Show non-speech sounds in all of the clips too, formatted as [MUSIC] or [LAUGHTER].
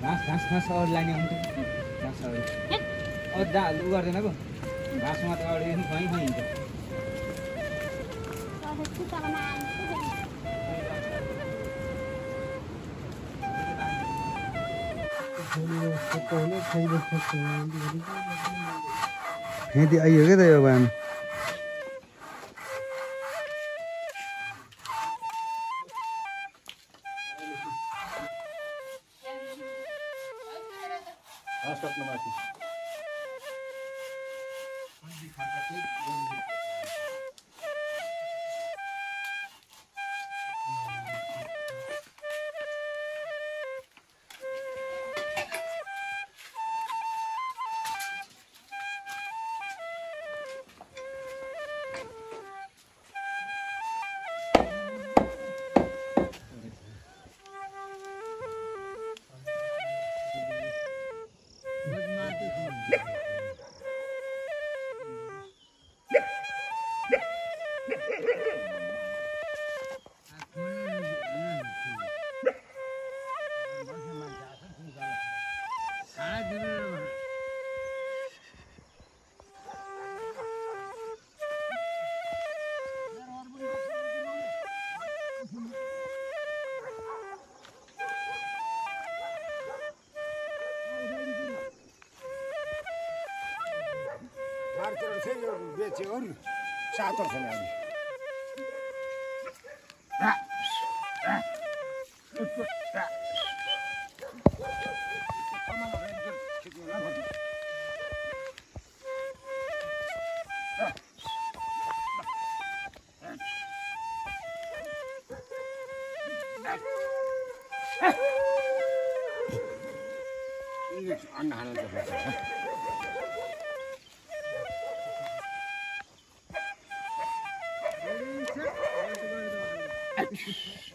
घाँस घाँस घाँस अगाडि लाने हुन्छ घाँस अगाडि अरू दा उ गर्दैन पो घाँसमा त अगाडि खुवाइ खुवाइन्छ फेरि आइयो क्या त यो मार्केट चाहिँ यो बेच्यो अरू सातो नि अन्न खानु Yeah. [LAUGHS]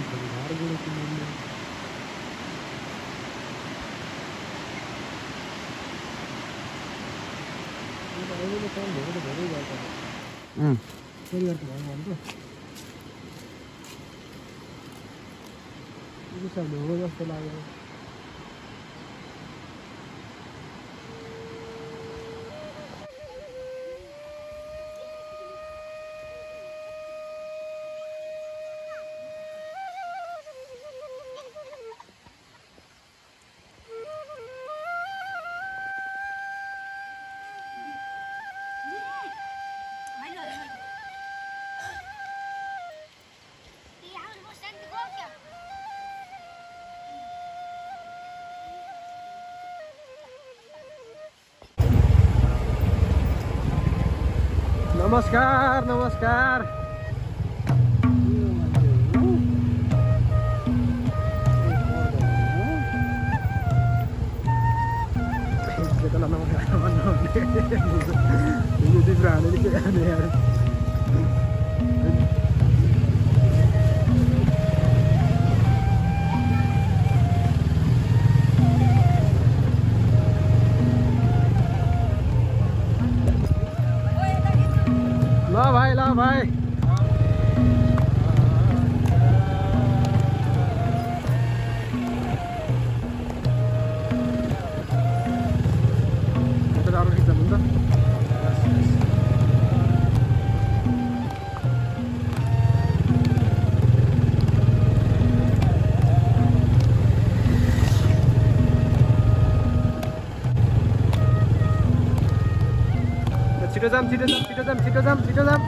त अँ परिवारको भयो भने नमस्कार नमस्कार. [LAUGHS] [LAUGHS] नमस्कार Titredim, titredim, titredim, titredim, titredim.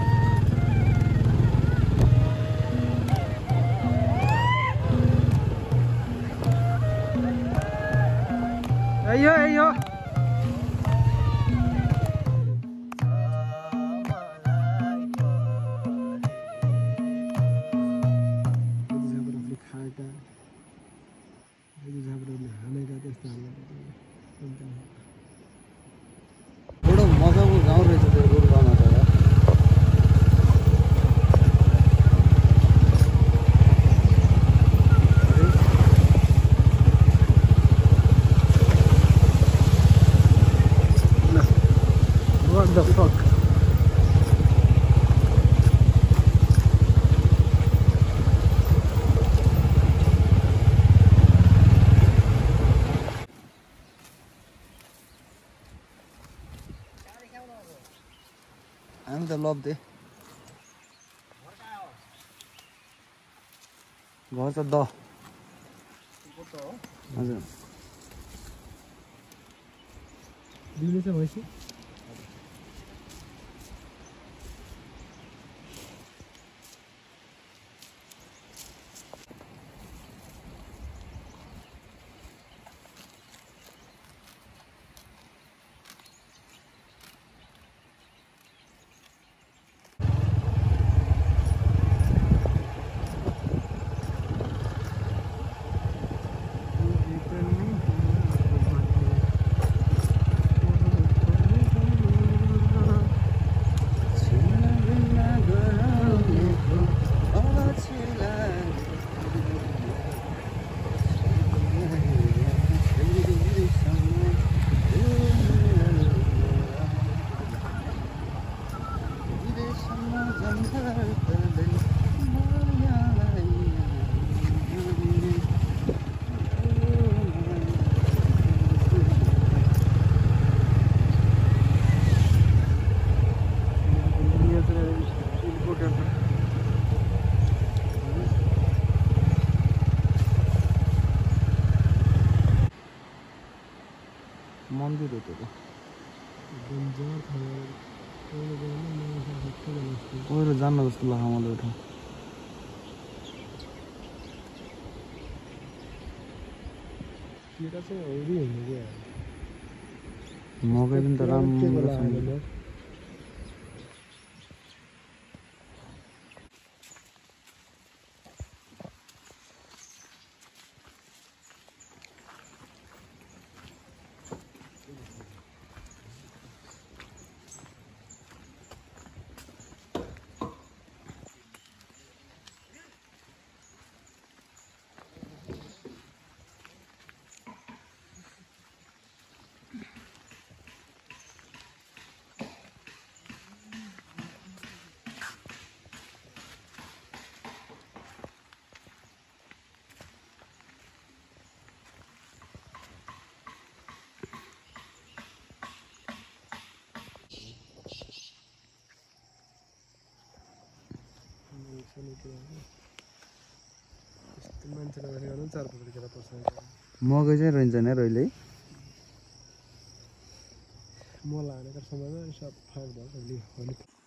Eyvah, eyvah. What the fuck? हामी त लप्दे घर त द हजुर दिने चाहिँ भैँसी मन्दिर हो त्यो त जस्तो लाग्छ मलाई यो ठाउँ केटा चाहिँ हेरी हुने क्या मकै पनि त राम्रो छ नि। मान्छेलाई भनेको पनि चार मकै चाहिँ रहन्छ नि अहिले है मल हानेको समयमा सब फायर भयो